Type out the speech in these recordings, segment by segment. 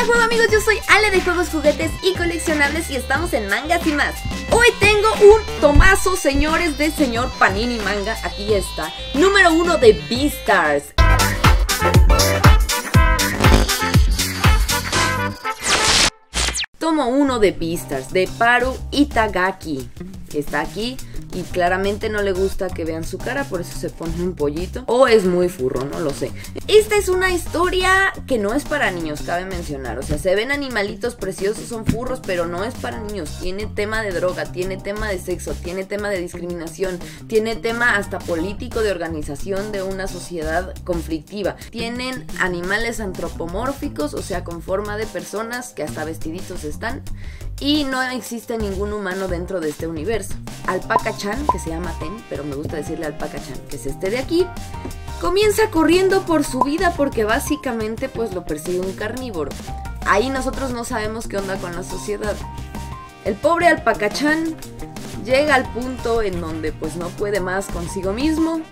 Hola juego amigos, yo soy Ale de Juegos, Juguetes y Coleccionables y estamos en Mangas y más. Hoy tengo un tomazo, señores, de señor Panini Manga. Aquí está. Número uno de Beastars. Tomo uno de Beastars, de Paru Itagaki. Está aquí y claramente no le gusta que vean su cara, por eso se pone un pollito. O es muy furro, no lo sé. Esta es una historia que no es para niños, cabe mencionar. O sea, se ven animalitos preciosos, son furros, pero no es para niños. Tiene tema de droga, tiene tema de sexo, tiene tema de discriminación, tiene tema hasta político de organización de una sociedad conflictiva. Tienen animales antropomórficos, o sea, con forma de personas que hasta vestiditos están. Y no existe ningún humano dentro de este universo. Alpaca Chan, que se llama Ten, pero me gusta decirle Alpaca Chan, que es este de aquí, comienza corriendo por su vida porque básicamente pues lo persigue un carnívoro. Ahí nosotros no sabemos qué onda con la sociedad. El pobre Alpaca Chan llega al punto en donde pues no puede más consigo mismo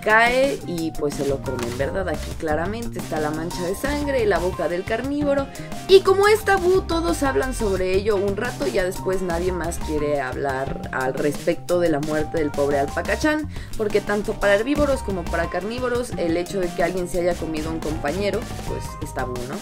cae y pues se lo comen, ¿verdad? Aquí claramente está la mancha de sangre, la boca del carnívoro. Y como es tabú, todos hablan sobre ello un rato y ya después nadie más quiere hablar al respecto de la muerte del pobre alpacachán, porque tanto para herbívoros como para carnívoros el hecho de que alguien se haya comido un compañero, pues es tabú, ¿no?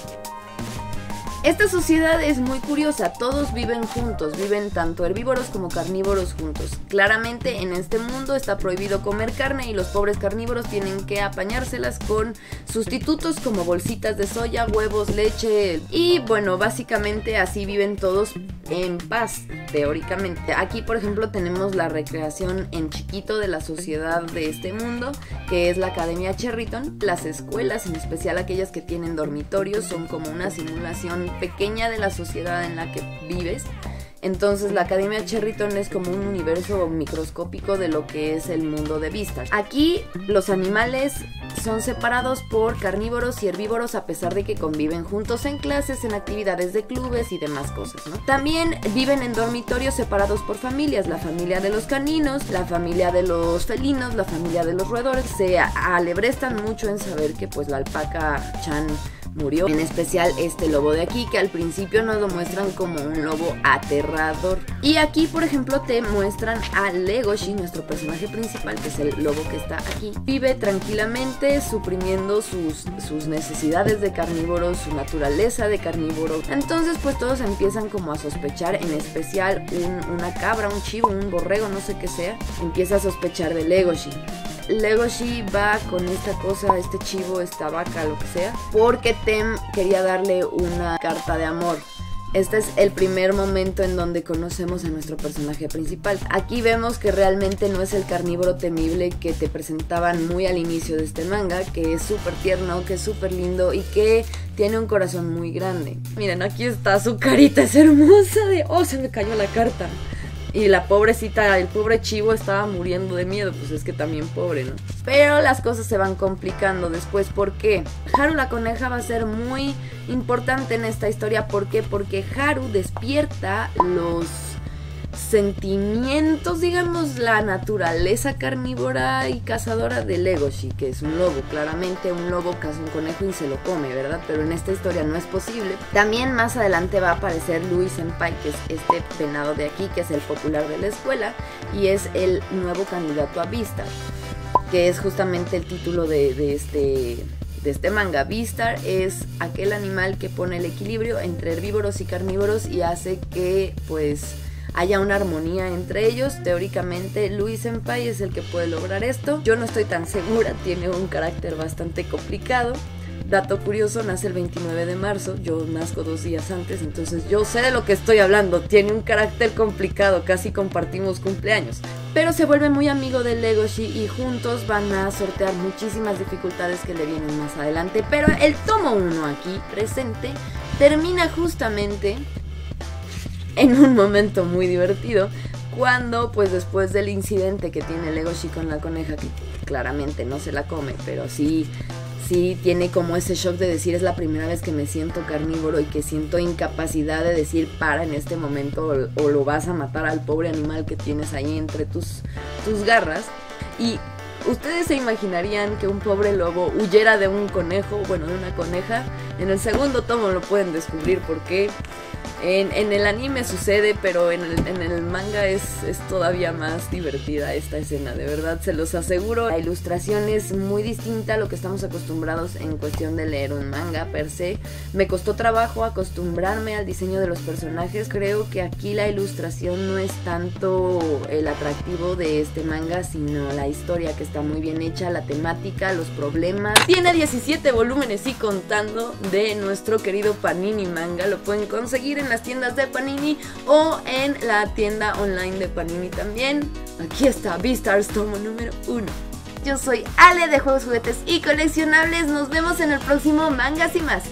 Esta sociedad es muy curiosa, todos viven juntos, viven tanto herbívoros como carnívoros juntos. Claramente en este mundo está prohibido comer carne y los pobres carnívoros tienen que apañárselas con sustitutos como bolsitas de soya, huevos, leche y bueno, básicamente así viven todos en paz, teóricamente. Aquí por ejemplo tenemos la recreación en chiquito de la sociedad de este mundo, que es la Academia Cherriton. Las escuelas, en especial aquellas que tienen dormitorios, son como una simulación pequeña de la sociedad en la que vives. Entonces la Academia Cherryton es como un universo microscópico de lo que es el mundo de vistas. Aquí los animales son separados por carnívoros y herbívoros a pesar de que conviven juntos en clases, en actividades de clubes y demás cosas. También viven en dormitorios separados por familias, la familia de los caninos, la familia de los felinos, la familia de los roedores. Se alebrestan mucho en saber que pues la alpaca Chan murió. En especial este lobo de aquí, que al principio nos lo muestran como un lobo aterrador. Y aquí, por ejemplo, te muestran a Legoshi, nuestro personaje principal, que es el lobo que está aquí. Vive tranquilamente suprimiendo sus, sus necesidades de carnívoro, su naturaleza de carnívoro. Entonces, pues todos empiezan como a sospechar, en especial una cabra, un chivo, un borrego, no sé qué sea, empieza a sospechar de Legoshi. Legoshi va con esta cosa, este chivo, esta vaca, lo que sea, porque Tem quería darle una carta de amor. Este es el primer momento en donde conocemos a nuestro personaje principal. Aquí vemos que realmente no es el carnívoro temible que te presentaban muy al inicio de este manga, que es súper tierno, que es súper lindo y que tiene un corazón muy grande. Miren, aquí está su carita, es hermosa de... ¡Oh, se me cayó la carta! Y la pobrecita, el pobre chivo estaba muriendo de miedo, pues es que también pobre, ¿no? Pero las cosas se van complicando después. ¿Por qué? Haru la coneja va a ser muy importante en esta historia. ¿Por qué? Porque Haru despierta los sentimientos, digamos, la naturaleza carnívora y cazadora de Legoshi, que es un lobo, claramente un lobo caza un conejo y se lo come, ¿verdad? Pero en esta historia no es posible. También más adelante va a aparecer Luis Senpai, que es este penado de aquí, que es el popular de la escuela y es el nuevo candidato a Vista, que es justamente el título de, de este de este manga. Vistar es aquel animal que pone el equilibrio entre herbívoros y carnívoros y hace que pues haya una armonía entre ellos. Teóricamente Luis Senpai es el que puede lograr esto. Yo no estoy tan segura, tiene un carácter bastante complicado. Dato curioso, nace el 29 de marzo, yo nazco dos días antes, entonces yo sé de lo que estoy hablando, tiene un carácter complicado, casi compartimos cumpleaños. Pero se vuelve muy amigo de Legoshi y juntos van a sortear muchísimas dificultades que le vienen más adelante. Pero el tomo 1 aquí presente termina justamente en un momento muy divertido cuando pues después del incidente que tiene Legoshi con la coneja que claramente no se la come pero sí sí tiene como ese shock de decir es la primera vez que me siento carnívoro y que siento incapacidad de decir para en este momento o, lo vas a matar al pobre animal que tienes ahí entre tus, tus garras y ¿Ustedes se imaginarían que un pobre lobo huyera de un conejo, bueno, de una coneja? En el segundo tomo lo pueden descubrir porque en, el anime sucede, pero en el, manga es, es, todavía más divertida esta escena, de verdad, se los aseguro. La ilustración es muy distinta a lo que estamos acostumbrados en cuestión de leer un manga per se. Me costó trabajo acostumbrarme al diseño de los personajes. Creo que aquí la ilustración no es tanto el atractivo de este manga, sino la historia que está muy bien hecha, la temática, los problemas. Tiene 17 volúmenes y contando de nuestro querido Panini Manga. Lo pueden conseguir en las tiendas de Panini o en la tienda online de Panini también. Aquí está Beastars tomo número 1. Yo soy Ale de Juegos, Juguetes y Coleccionables. Nos vemos en el próximo Mangas y más.